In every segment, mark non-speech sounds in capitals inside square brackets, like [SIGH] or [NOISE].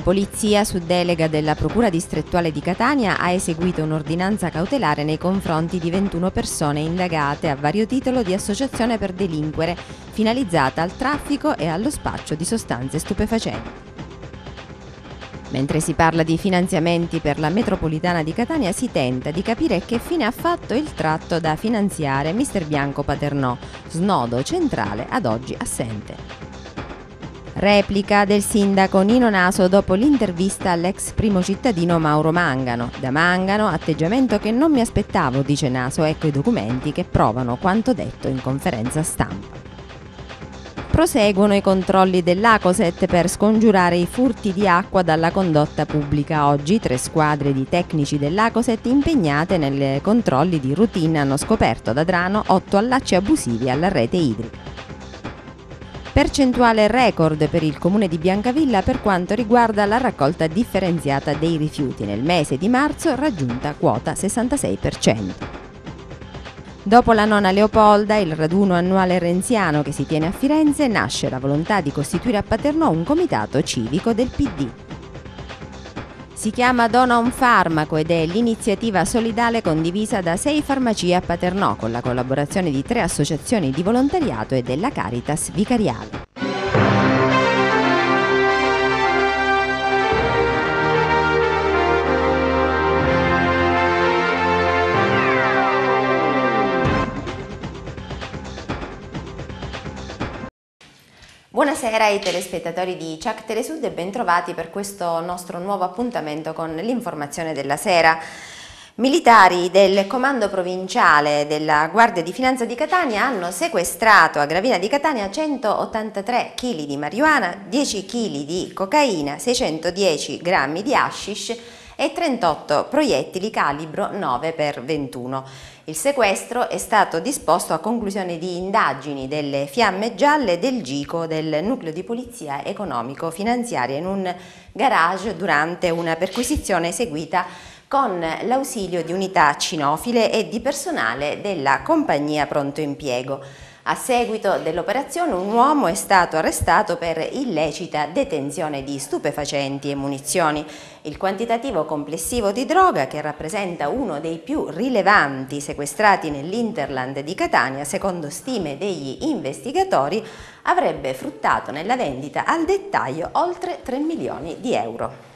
La polizia, su delega della Procura distrettuale di Catania, ha eseguito un'ordinanza cautelare nei confronti di 21 persone indagate a vario titolo di associazione per delinquere, finalizzata al traffico e allo spaccio di sostanze stupefacenti. Mentre si parla di finanziamenti per la metropolitana di Catania si tenta di capire che fine ha fatto il tratto da finanziare Mister Bianco Paternò, snodo centrale ad oggi assente. Replica del sindaco Nino Naso dopo l'intervista all'ex primo cittadino Mauro Mangano. Da Mangano, atteggiamento che non mi aspettavo, dice Naso, ecco i documenti che provano quanto detto in conferenza stampa. Proseguono i controlli dell'Acoset per scongiurare i furti di acqua dalla condotta pubblica. Oggi tre squadre di tecnici dell'Acoset impegnate nei controlli di routine hanno scoperto ad Adrano otto allacci abusivi alla rete idrica. Percentuale record per il comune di Biancavilla per quanto riguarda la raccolta differenziata dei rifiuti. Nel mese di marzo raggiunta quota 66%. Dopo la nona Leopolda, il raduno annuale renziano che si tiene a Firenze, nasce la volontà di costituire a Paternò un comitato civico del PD. Si chiama Dona un farmaco ed è l'iniziativa solidale condivisa da sei farmacie a Paternò con la collaborazione di tre associazioni di volontariato e della Caritas Vicariale. Buonasera ai telespettatori di Chuck Telesud e bentrovati per questo nostro nuovo appuntamento con l'informazione della sera. Militari del comando provinciale della Guardia di Finanza di Catania hanno sequestrato a Gravina di Catania 183 kg di marijuana, 10 kg di cocaina, 610 grammi di hashish e 38 proiettili calibro 9x21. Il sequestro è stato disposto a conclusione di indagini delle fiamme gialle del GICO del nucleo di polizia economico-finanziaria in un garage durante una perquisizione eseguita con l'ausilio di unità cinofile e di personale della compagnia pronto impiego. A seguito dell'operazione un uomo è stato arrestato per illecita detenzione di stupefacenti e munizioni. Il quantitativo complessivo di droga, che rappresenta uno dei più rilevanti sequestrati nell'Interland di Catania, secondo stime degli investigatori, avrebbe fruttato nella vendita al dettaglio oltre 3 milioni di euro.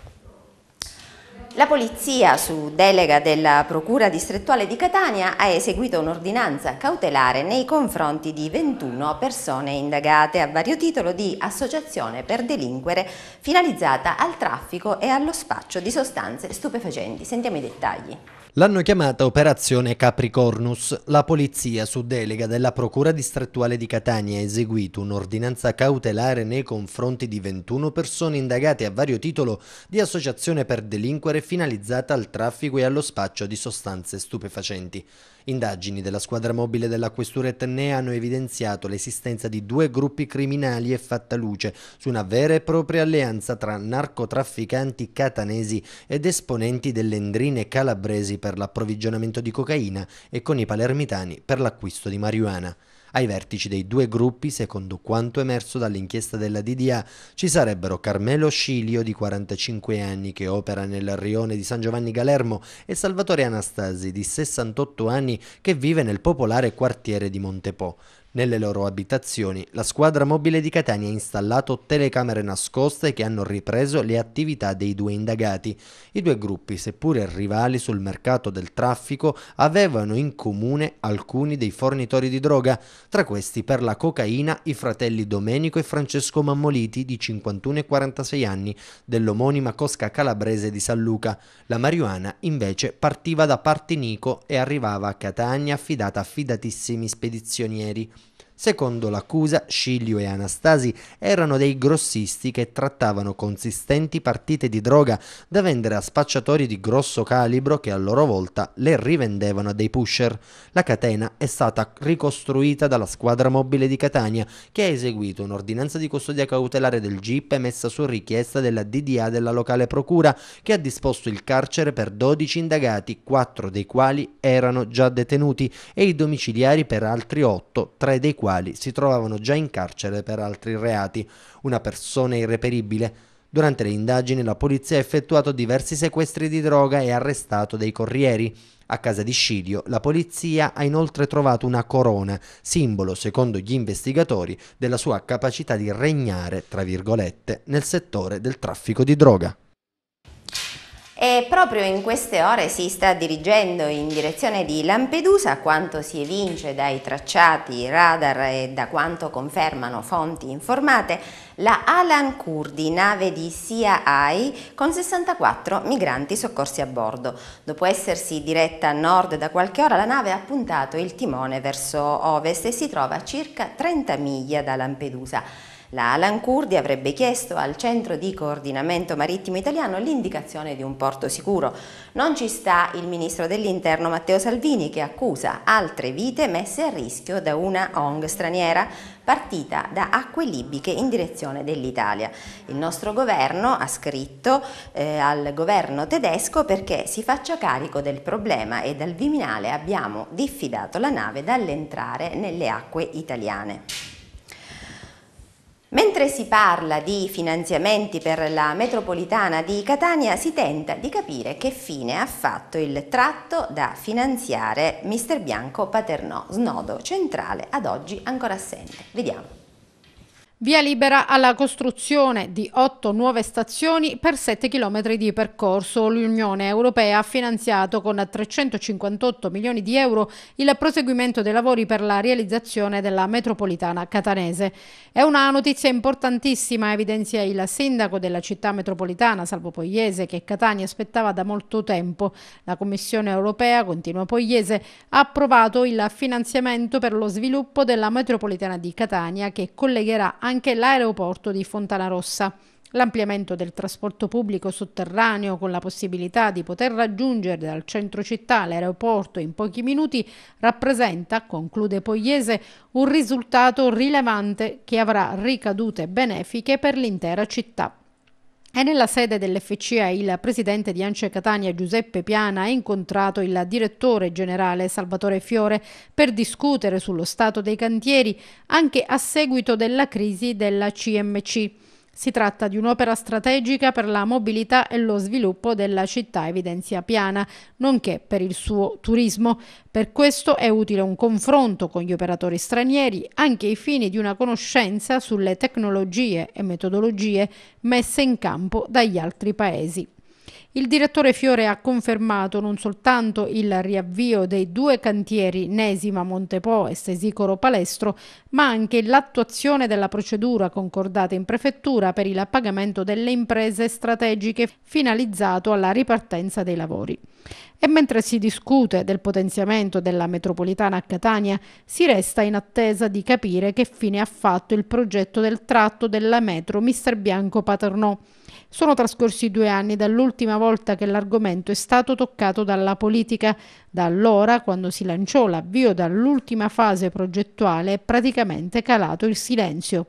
La polizia, su delega della Procura distrettuale di Catania, ha eseguito un'ordinanza cautelare nei confronti di 21 persone indagate a vario titolo di associazione per delinquere finalizzata al traffico e allo spaccio di sostanze stupefacenti. Sentiamo i dettagli. L'hanno chiamata Operazione Capricornus. La polizia, su delega della Procura distrettuale di Catania, ha eseguito un'ordinanza cautelare nei confronti di 21 persone indagate a vario titolo di associazione per delinquere finalizzata al traffico e allo spaccio di sostanze stupefacenti. Indagini della squadra mobile della Questura Etnea hanno evidenziato l'esistenza di due gruppi criminali e fatta luce su una vera e propria alleanza tra narcotrafficanti catanesi ed esponenti delle endrine calabresi per l'approvvigionamento di cocaina e con i palermitani per l'acquisto di marijuana. Ai vertici dei due gruppi, secondo quanto emerso dall'inchiesta della DDA, ci sarebbero Carmelo Scilio, di 45 anni, che opera nel rione di San Giovanni Galermo, e Salvatore Anastasi, di 68 anni, che vive nel popolare quartiere di Montepo. Nelle loro abitazioni, la squadra mobile di Catania ha installato telecamere nascoste che hanno ripreso le attività dei due indagati. I due gruppi, seppure rivali sul mercato del traffico, avevano in comune alcuni dei fornitori di droga, tra questi per la cocaina i fratelli Domenico e Francesco Mammoliti di 51 e 46 anni dell'omonima cosca calabrese di San Luca. La marijuana invece partiva da Partinico e arrivava a Catania affidata a fidatissimi spedizionieri. Secondo l'accusa, Sciglio e Anastasi erano dei grossisti che trattavano consistenti partite di droga da vendere a spacciatori di grosso calibro che a loro volta le rivendevano a dei pusher. La catena è stata ricostruita dalla squadra mobile di Catania che ha eseguito un'ordinanza di custodia cautelare del GIP emessa su richiesta della DDA della locale procura che ha disposto il carcere per 12 indagati, 4 dei quali erano già detenuti e i domiciliari per altri 8, 3 dei quali quali si trovavano già in carcere per altri reati. Una persona irreperibile Durante le indagini la polizia ha effettuato diversi sequestri di droga e arrestato dei corrieri. A casa di Scidio la polizia ha inoltre trovato una corona, simbolo, secondo gli investigatori, della sua capacità di regnare, tra virgolette, nel settore del traffico di droga. E proprio in queste ore si sta dirigendo in direzione di Lampedusa, quanto si evince dai tracciati radar e da quanto confermano fonti informate, la Alan Kurdi, nave di CIAI con 64 migranti soccorsi a bordo. Dopo essersi diretta a nord da qualche ora, la nave ha puntato il timone verso ovest e si trova a circa 30 miglia da Lampedusa. La Alan Kurdi avrebbe chiesto al centro di coordinamento marittimo italiano l'indicazione di un porto sicuro. Non ci sta il ministro dell'interno Matteo Salvini che accusa altre vite messe a rischio da una ONG straniera partita da acque libiche in direzione dell'Italia. Il nostro governo ha scritto eh, al governo tedesco perché si faccia carico del problema e dal Viminale abbiamo diffidato la nave dall'entrare nelle acque italiane. Mentre si parla di finanziamenti per la metropolitana di Catania si tenta di capire che fine ha fatto il tratto da finanziare Mister Bianco Paternò, snodo centrale ad oggi ancora assente. Vediamo. Via libera alla costruzione di otto nuove stazioni per 7 km di percorso. L'Unione Europea ha finanziato con 358 milioni di euro il proseguimento dei lavori per la realizzazione della metropolitana catanese. È una notizia importantissima, evidenzia il sindaco della città metropolitana, Salvo Pogliese, che Catania aspettava da molto tempo. La Commissione Europea, continua Pogliese, ha approvato il finanziamento per lo sviluppo della metropolitana di Catania che collegherà anche anche l'aeroporto di Fontanarossa. L'ampliamento del trasporto pubblico sotterraneo con la possibilità di poter raggiungere dal centro città l'aeroporto in pochi minuti rappresenta, conclude Pogliese, un risultato rilevante che avrà ricadute benefiche per l'intera città. È nella sede dell'FCA il presidente di Ance Catania Giuseppe Piana ha incontrato il direttore generale Salvatore Fiore per discutere sullo stato dei cantieri anche a seguito della crisi della CMC. Si tratta di un'opera strategica per la mobilità e lo sviluppo della città, evidenzia Piana, nonché per il suo turismo. Per questo è utile un confronto con gli operatori stranieri anche ai fini di una conoscenza sulle tecnologie e metodologie messe in campo dagli altri paesi. Il direttore Fiore ha confermato non soltanto il riavvio dei due cantieri Nesima Montepo e Stesicoro Palestro, ma anche l'attuazione della procedura concordata in prefettura per il pagamento delle imprese strategiche finalizzato alla ripartenza dei lavori. E mentre si discute del potenziamento della metropolitana a Catania, si resta in attesa di capire che fine ha fatto il progetto del tratto della metro Mister Bianco Paternò. Sono trascorsi due anni dall'ultima volta che l'argomento è stato toccato dalla politica. Da allora, quando si lanciò l'avvio dall'ultima fase progettuale, è praticamente calato il silenzio.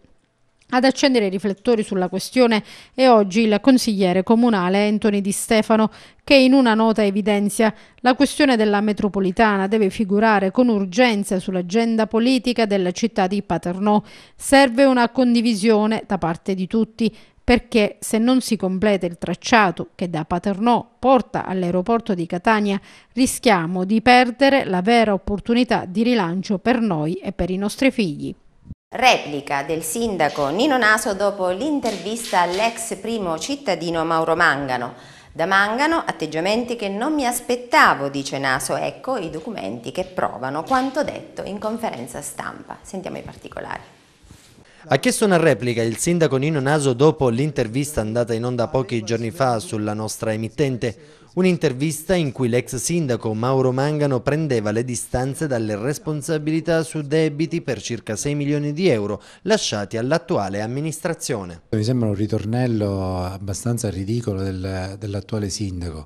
Ad accendere i riflettori sulla questione è oggi il consigliere comunale Anthony Di Stefano che in una nota evidenzia la questione della metropolitana deve figurare con urgenza sull'agenda politica della città di Paternò. Serve una condivisione da parte di tutti perché se non si completa il tracciato che da Paternò porta all'aeroporto di Catania rischiamo di perdere la vera opportunità di rilancio per noi e per i nostri figli. Replica del sindaco Nino Naso dopo l'intervista all'ex primo cittadino Mauro Mangano. Da Mangano, atteggiamenti che non mi aspettavo, dice Naso, ecco i documenti che provano quanto detto in conferenza stampa. Sentiamo i particolari. Ha chiesto una replica il sindaco Nino Naso dopo l'intervista andata in onda pochi giorni fa sulla nostra emittente, un'intervista in cui l'ex sindaco Mauro Mangano prendeva le distanze dalle responsabilità su debiti per circa 6 milioni di euro lasciati all'attuale amministrazione. Mi sembra un ritornello abbastanza ridicolo del, dell'attuale sindaco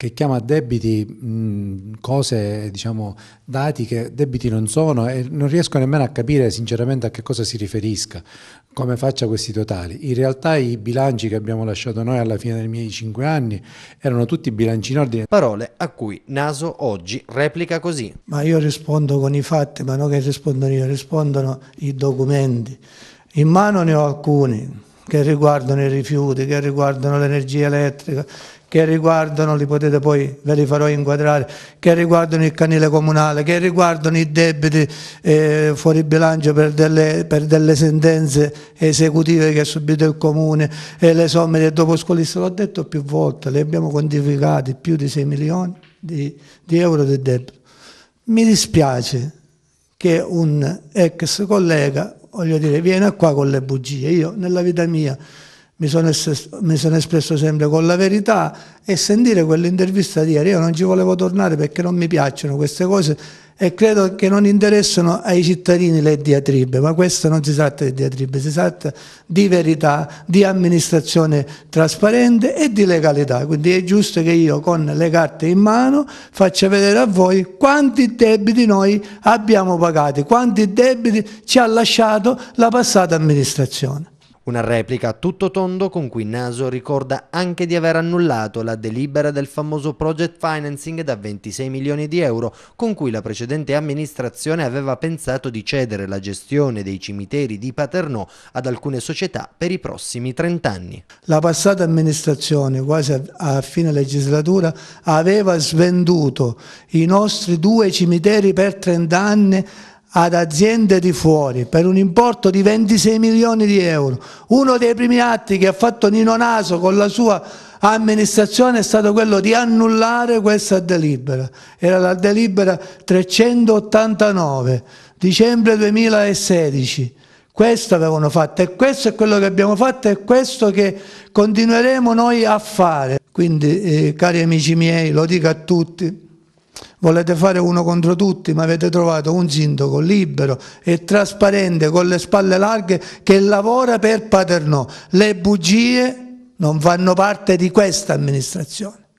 che chiama debiti mh, cose, diciamo, dati che debiti non sono e non riesco nemmeno a capire sinceramente a che cosa si riferisca, come faccia questi totali. In realtà i bilanci che abbiamo lasciato noi alla fine dei miei cinque anni erano tutti bilanci in ordine. Parole a cui Naso oggi replica così. Ma io rispondo con i fatti, ma non che rispondo io, rispondono i documenti. In mano ne ho alcuni, che riguardano i rifiuti, che riguardano l'energia elettrica, che riguardano, li potete poi, ve li farò inquadrare, che riguardano il canile comunale, che riguardano i debiti eh, fuori bilancio per delle, per delle, sentenze esecutive che ha subito il comune e le somme del dopo scolista, l'ho detto più volte, le abbiamo quantificate più di 6 milioni di, di euro di debito. Mi dispiace che un ex collega, voglio dire, viene qua con le bugie. Io nella vita mia mi sono, mi sono, espresso sempre con la verità e sentire quell'intervista di ieri, io non ci volevo tornare perché non mi piacciono queste cose e credo che non interessano ai cittadini le diatribe, ma questo non si tratta di diatribe, si tratta di verità, di amministrazione trasparente e di legalità, quindi è giusto che io con le carte in mano faccia vedere a voi quanti debiti noi abbiamo pagati, quanti debiti ci ha lasciato la passata amministrazione. Una replica tutto tondo con cui Naso ricorda anche di aver annullato la delibera del famoso project financing da 26 milioni di euro con cui la precedente amministrazione aveva pensato di cedere la gestione dei cimiteri di Paternò ad alcune società per i prossimi 30 anni. La passata amministrazione, quasi a fine legislatura, aveva svenduto i nostri due cimiteri per 30 anni ad aziende di fuori per un importo di 26 milioni di euro. Uno dei primi atti che ha fatto Nino Naso con la sua amministrazione è stato quello di annullare questa delibera. Era la delibera 389, dicembre 2016. Questo avevano fatto e questo è quello che abbiamo fatto e questo che continueremo noi a fare. Quindi, eh, cari amici miei, lo dico a tutti, Volete fare uno contro tutti, ma avete trovato un sindaco libero e trasparente, con le spalle larghe, che lavora per Paternò. Le bugie non fanno parte di questa amministrazione.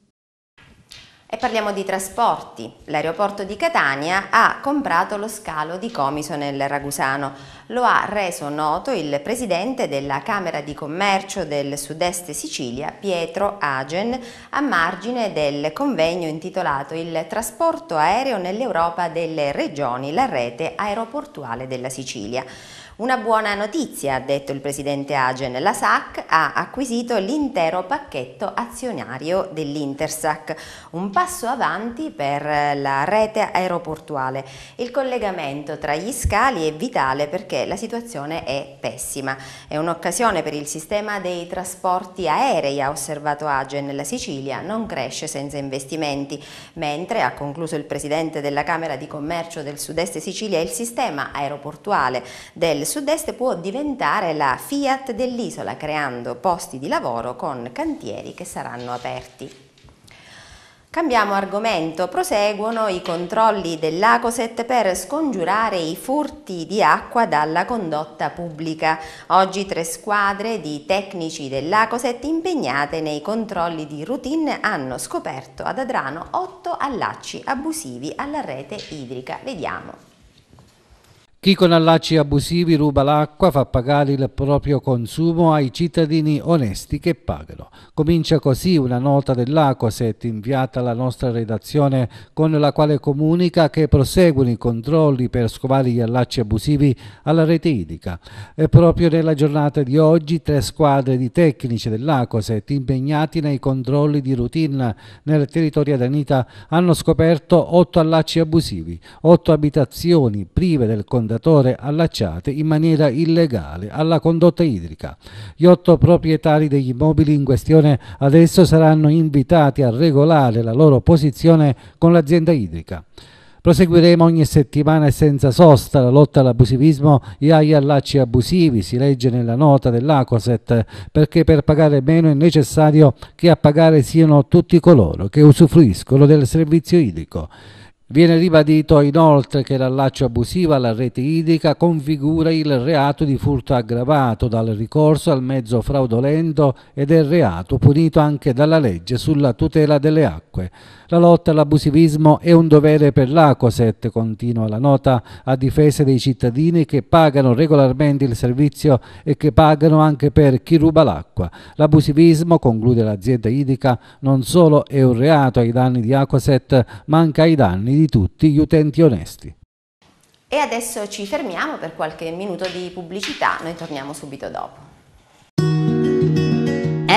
E parliamo di trasporti. L'aeroporto di Catania ha comprato lo scalo di Comiso nel Ragusano. Lo ha reso noto il presidente della Camera di Commercio del Sud-Est Sicilia, Pietro Agen, a margine del convegno intitolato Il trasporto aereo nell'Europa delle regioni, la rete aeroportuale della Sicilia. Una buona notizia, ha detto il presidente Agen, la SAC ha acquisito l'intero pacchetto azionario dell'Intersac, un passo avanti per la rete aeroportuale. Il collegamento tra gli scali è vitale perché la situazione è pessima. È un'occasione per il sistema dei trasporti aerei, ha osservato Agen. La Sicilia non cresce senza investimenti, mentre, ha concluso il presidente della Camera di Commercio del Sud-Est Sicilia, il sistema aeroportuale del sud-est può diventare la Fiat dell'isola creando posti di lavoro con cantieri che saranno aperti. Cambiamo argomento, proseguono i controlli dell'Acoset per scongiurare i furti di acqua dalla condotta pubblica. Oggi tre squadre di tecnici dell'Acoset impegnate nei controlli di routine hanno scoperto ad Adrano otto allacci abusivi alla rete idrica. Vediamo. Chi con allacci abusivi ruba l'acqua fa pagare il proprio consumo ai cittadini onesti che pagano. Comincia così una nota dell'Acoset inviata alla nostra redazione con la quale comunica che proseguono i controlli per scovare gli allacci abusivi alla rete idrica. E proprio nella giornata di oggi tre squadre di tecnici dell'Acoset impegnati nei controlli di routine nel territorio adanita hanno scoperto otto allacci abusivi, otto abitazioni prive del controllo arrendatore allacciate in maniera illegale alla condotta idrica. Gli otto proprietari degli immobili in questione adesso saranno invitati a regolare la loro posizione con l'azienda idrica. Proseguiremo ogni settimana e senza sosta la lotta all'abusivismo e agli allacci abusivi, si legge nella nota dell'Acoset, perché per pagare meno è necessario che a pagare siano tutti coloro che usufruiscono del servizio idrico. Viene ribadito inoltre che l'allaccio abusivo alla rete idrica configura il reato di furto aggravato dal ricorso al mezzo fraudolento ed è reato punito anche dalla legge sulla tutela delle acque. La lotta all'abusivismo è un dovere per l'Acoset, continua la nota, a difesa dei cittadini che pagano regolarmente il servizio e che pagano anche per chi ruba l'acqua. L'abusivismo, conclude l'azienda idrica, non solo è un reato ai danni di Acoset, ma anche ai danni di tutti gli utenti onesti. E adesso ci fermiamo per qualche minuto di pubblicità, noi torniamo subito dopo.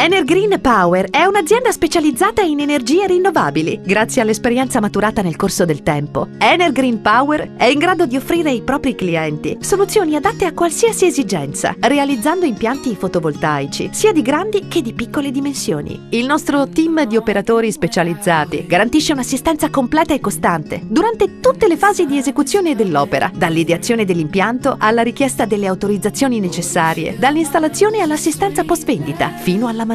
Energreen Power è un'azienda specializzata in energie rinnovabili, grazie all'esperienza maturata nel corso del tempo. Energreen Power è in grado di offrire ai propri clienti soluzioni adatte a qualsiasi esigenza, realizzando impianti fotovoltaici sia di grandi che di piccole dimensioni. Il nostro team di operatori specializzati garantisce un'assistenza completa e costante durante tutte le fasi di esecuzione dell'opera, dall'ideazione dell'impianto alla richiesta delle autorizzazioni necessarie, dall'installazione all'assistenza post vendita fino alla manutenzione.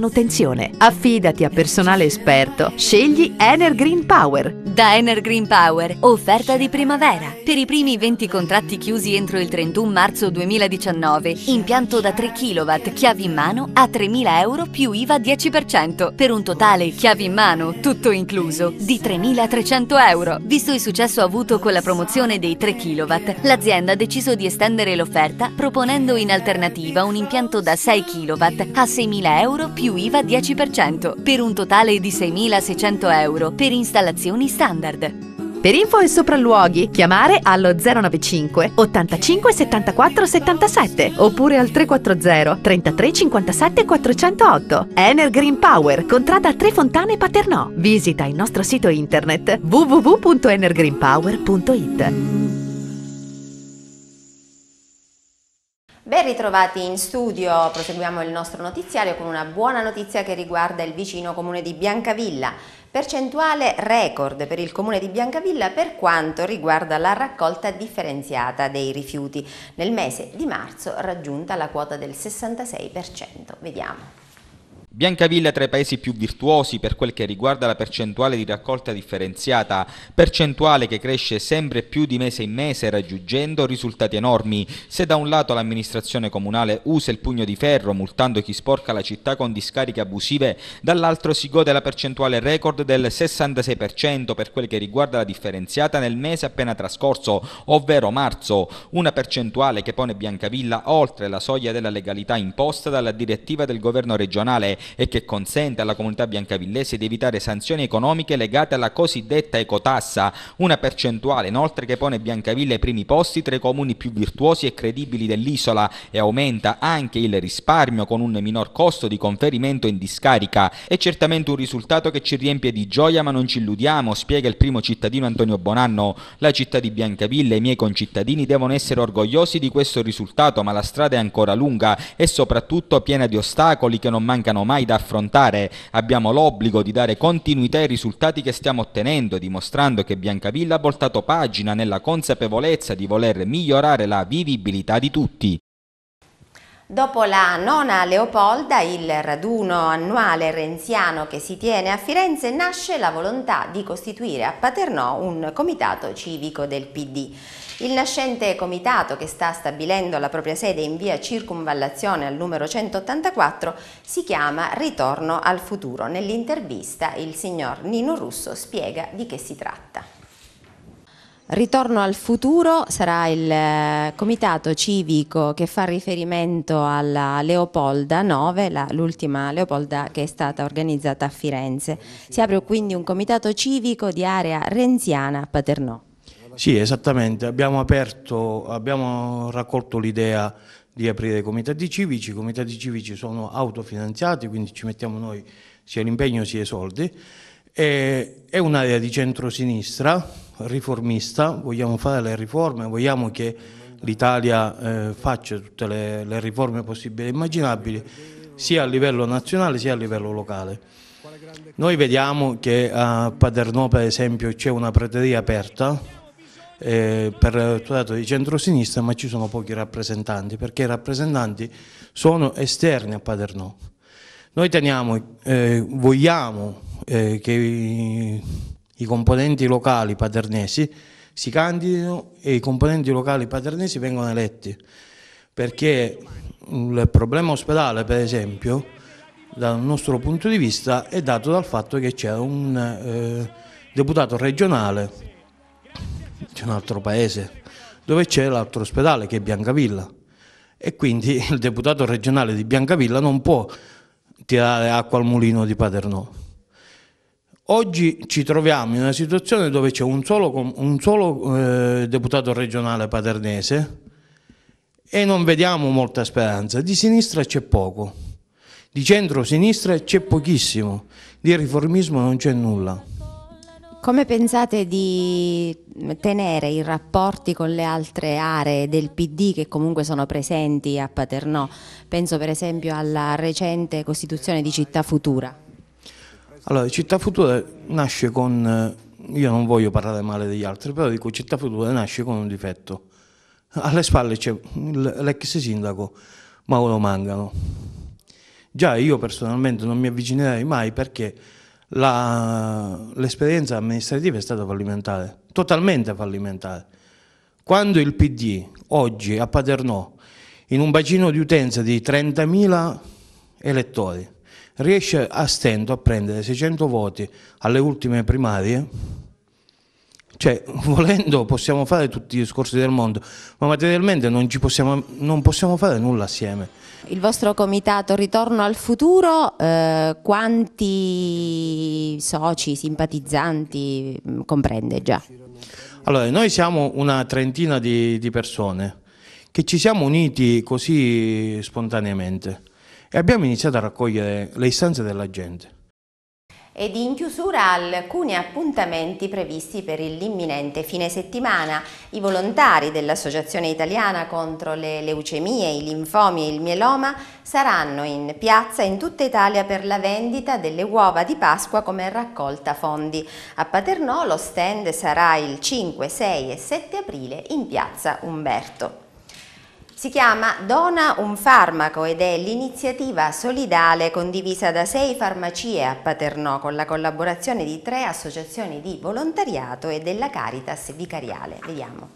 Affidati a personale esperto. Scegli Energreen Power. Da Energreen Power, offerta di primavera. Per i primi 20 contratti chiusi entro il 31 marzo 2019, impianto da 3 kW, chiavi in mano a 3.000 euro più IVA 10%, per un totale chiavi in mano, tutto incluso, di 3.300 euro. Visto il successo avuto con la promozione dei 3 kW, l'azienda ha deciso di estendere l'offerta proponendo in alternativa un impianto da 6 kW a 6.000 euro più IVA 10%, per un totale di 6.600 euro per installazioni standard. Per info e sopralluoghi, chiamare allo 095 85 74 77 oppure al 340 33 57 408. Energreen Power, contrada Tre Fontane Paternò. Visita il nostro sito internet www.energreenpower.it. Ben ritrovati in studio, proseguiamo il nostro notiziario con una buona notizia che riguarda il vicino comune di Biancavilla. Percentuale record per il comune di Biancavilla per quanto riguarda la raccolta differenziata dei rifiuti. Nel mese di marzo raggiunta la quota del 66%. Vediamo. Biancavilla è tra i paesi più virtuosi per quel che riguarda la percentuale di raccolta differenziata, percentuale che cresce sempre più di mese in mese raggiungendo risultati enormi. Se da un lato l'amministrazione comunale usa il pugno di ferro multando chi sporca la città con discariche abusive, dall'altro si gode la percentuale record del 66% per quel che riguarda la differenziata nel mese appena trascorso, ovvero marzo, una percentuale che pone Biancavilla oltre la soglia della legalità imposta dalla direttiva del governo regionale e che consente alla comunità biancavillese di evitare sanzioni economiche legate alla cosiddetta ecotassa, una percentuale inoltre che pone Biancavilla ai primi posti tra i comuni più virtuosi e credibili dell'isola e aumenta anche il risparmio con un minor costo di conferimento in discarica. È certamente un risultato che ci riempie di gioia ma non ci illudiamo, spiega il primo cittadino Antonio Bonanno. La città di Biancavilla e i miei concittadini devono essere orgogliosi di questo risultato ma la strada è ancora lunga e soprattutto piena di ostacoli che non mancano mai da affrontare. Abbiamo l'obbligo di dare continuità ai risultati che stiamo ottenendo, dimostrando che Biancavilla ha voltato pagina nella consapevolezza di voler migliorare la vivibilità di tutti. Dopo la nona Leopolda, il raduno annuale renziano che si tiene a Firenze, nasce la volontà di costituire a Paternò un comitato civico del PD. Il nascente comitato che sta stabilendo la propria sede in via Circunvallazione al numero 184 si chiama Ritorno al futuro. Nell'intervista il signor Nino Russo spiega di che si tratta. Ritorno al futuro sarà il eh, comitato civico che fa riferimento alla Leopolda 9, l'ultima Leopolda che è stata organizzata a Firenze. Si apre quindi un comitato civico di area renziana a Paternò. Sì, esattamente. Abbiamo aperto, abbiamo raccolto l'idea di aprire comitati civici. I comitati civici sono autofinanziati, quindi ci mettiamo noi sia l'impegno sia i soldi. E, è un'area di centrosinistra riformista, vogliamo fare le riforme, vogliamo che l'Italia eh, faccia tutte le, le, riforme possibili e immaginabili, sia a livello nazionale sia a livello locale. Noi vediamo che a Paternò, per esempio, c'è una prateria aperta eh, per l'elettorato di centrosinistra, ma ci sono pochi rappresentanti, perché i rappresentanti sono esterni a Paternò. Noi teniamo, eh, vogliamo eh, che i componenti locali paternesi si candidino e i componenti locali paternesi vengono eletti, perché il problema ospedale, per esempio, dal nostro punto di vista è dato dal fatto che c'è un eh, deputato regionale di un altro paese dove c'è l'altro ospedale che è Biancavilla e quindi il deputato regionale di Biancavilla non può tirare acqua al mulino di Paternò. Oggi ci troviamo in una situazione dove c'è un solo, un solo eh, deputato regionale paternese e non vediamo molta speranza. Di sinistra c'è poco. Di centro-sinistra c'è pochissimo, di riformismo non c'è nulla. Come pensate di tenere i rapporti con le altre aree del PD che comunque sono presenti a Paternò? Penso per esempio alla recente costituzione di Città Futura. Allora, Città Futura nasce con, io non voglio parlare male degli altri, però dico Città Futura nasce con un difetto. Alle spalle c'è l'ex sindaco Mauro Mangano. Già io personalmente non mi avvicinerei mai perché l'esperienza amministrativa è stata fallimentare, totalmente fallimentare. Quando il PD oggi a Paternò, in un bacino di utenza di 30.000 elettori, riesce a stento a prendere 600 voti alle ultime primarie, cioè, [LAUGHS] volendo possiamo fare tutti i discorsi del mondo, ma materialmente non, possiamo, non possiamo fare nulla assieme. Il vostro comitato Ritorno al Futuro, eh, quanti soci, simpatizzanti mm, comprende già? Allora, noi siamo una trentina di, di persone che ci siamo uniti così spontaneamente e abbiamo iniziato a raccogliere le istanze della gente ed in chiusura alcuni appuntamenti previsti per l'imminente fine settimana. I volontari dell'Associazione Italiana contro le leucemie, i linfomi e il mieloma saranno in piazza in tutta Italia per la vendita delle uova di Pasqua come raccolta fondi. A Paternò lo stand sarà il 5, 6 e 7 aprile in piazza Umberto. Si chiama Dona un farmaco ed è l'iniziativa solidale condivisa da sei farmacie a Paternò con la collaborazione di tre associazioni di volontariato e della Caritas Vicariale. Vediamo.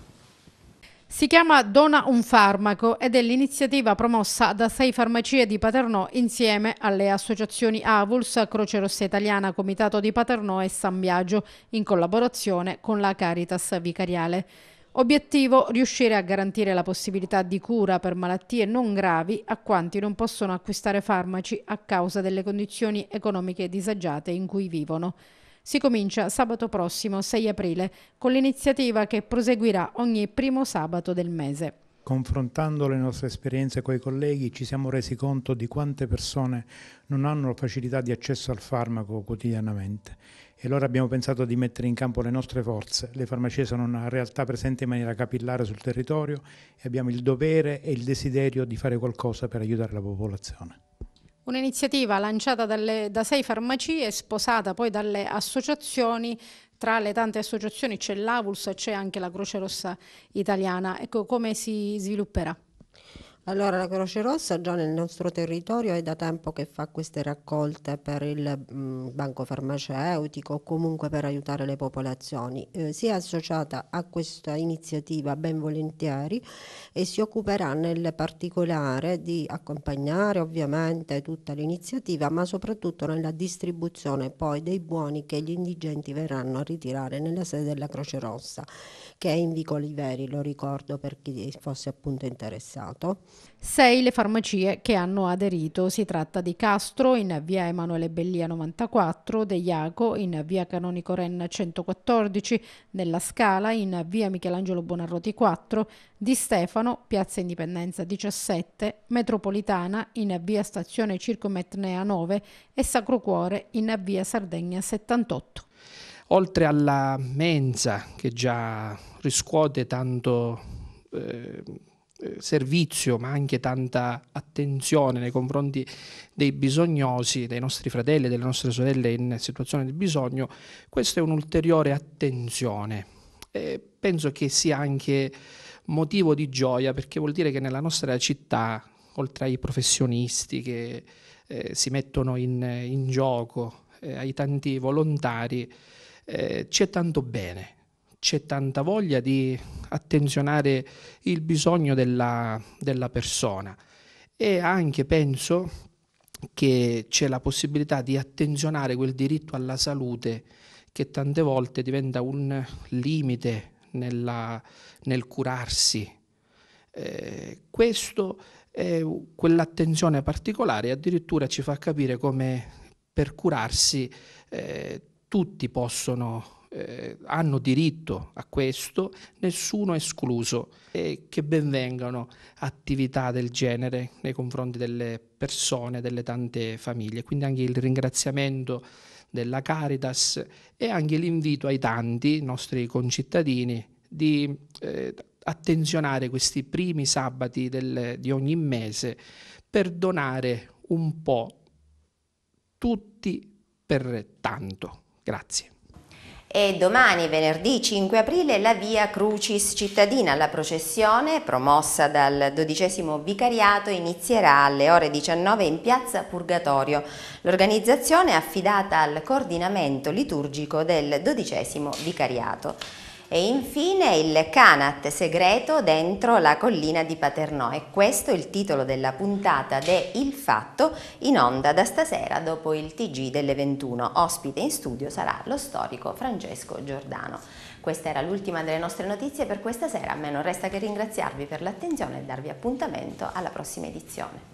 Si chiama Dona un farmaco ed è l'iniziativa promossa da sei farmacie di Paternò insieme alle associazioni AVULS, Croce Rossa Italiana, Comitato di Paternò e San Biagio, in collaborazione con la Caritas Vicariale. Obiettivo riuscire a garantire la possibilità di cura per malattie non gravi a quanti non possono acquistare farmaci a causa delle condizioni economiche disagiate in cui vivono. Si comincia sabato prossimo 6 aprile con l'iniziativa che proseguirà ogni primo sabato del mese. Confrontando le nostre esperienze con i colleghi ci siamo resi conto di quante persone non hanno facilità di accesso al farmaco quotidianamente e allora abbiamo pensato di mettere in campo le nostre forze. Le farmacie sono una realtà presente in maniera capillare sul territorio e abbiamo il dovere e il desiderio di fare qualcosa per aiutare la popolazione. Un'iniziativa lanciata dalle, da sei farmacie, sposata poi dalle associazioni tra le tante associazioni c'è l'Avuls, c'è anche la Croce Rossa Italiana. Ecco come si svilupperà. Allora, la Croce Rossa già nel nostro territorio è da tempo che fa queste raccolte per il mh, mm, banco farmaceutico o comunque per aiutare le popolazioni. Eh, si è associata a questa iniziativa ben volentieri e si occuperà nel particolare di accompagnare ovviamente tutta l'iniziativa, ma soprattutto nella distribuzione poi dei buoni che gli indigenti verranno a ritirare nella sede della Croce Rossa, che è in Vicoli Veri, lo ricordo per chi fosse appunto interessato. Sei le farmacie che hanno aderito. Si tratta di Castro in via Emanuele Bellia 94, De Iaco in via Canonico Renna 114, nella Scala in via Michelangelo Bonarroti 4, Di Stefano, piazza Indipendenza 17, Metropolitana in via Stazione Circometnea 9 e Sacro Cuore in via Sardegna 78. Oltre alla mensa che già riscuote tanto eh, servizio ma anche tanta attenzione nei confronti dei bisognosi, dei nostri fratelli e delle nostre sorelle in situazione di bisogno, questa è un'ulteriore attenzione. E penso che sia anche motivo di gioia perché vuol dire che nella nostra città, oltre ai professionisti che eh, si mettono in, in gioco, eh, ai tanti volontari, eh, c'è tanto bene c'è tanta voglia di attenzionare il bisogno della, della persona e anche penso che c'è la possibilità di attenzionare quel diritto alla salute che tante volte diventa un limite nella, nel curarsi. Eh, questo è quell'attenzione particolare addirittura ci fa capire come per curarsi eh, tutti possono eh, hanno diritto a questo, nessuno escluso, e che benvengano attività del genere nei confronti delle persone, delle tante famiglie. Quindi anche il ringraziamento della Caritas e anche l'invito ai tanti nostri concittadini di eh, attenzionare questi primi sabati del, di ogni mese per donare un po' tutti per tanto. Grazie. E domani, venerdì 5 aprile, la Via Crucis cittadina. La processione, promossa dal dodicesimo vicariato, inizierà alle ore 19 in piazza Purgatorio. L'organizzazione è affidata al coordinamento liturgico del dodicesimo vicariato. E infine il Canat segreto dentro la collina di Paternò. E questo è il titolo della puntata de Il Fatto in onda da stasera dopo il TG delle 21. Ospite in studio sarà lo storico Francesco Giordano. Questa era l'ultima delle nostre notizie per questa sera. A me non resta che ringraziarvi per l'attenzione e darvi appuntamento alla prossima edizione.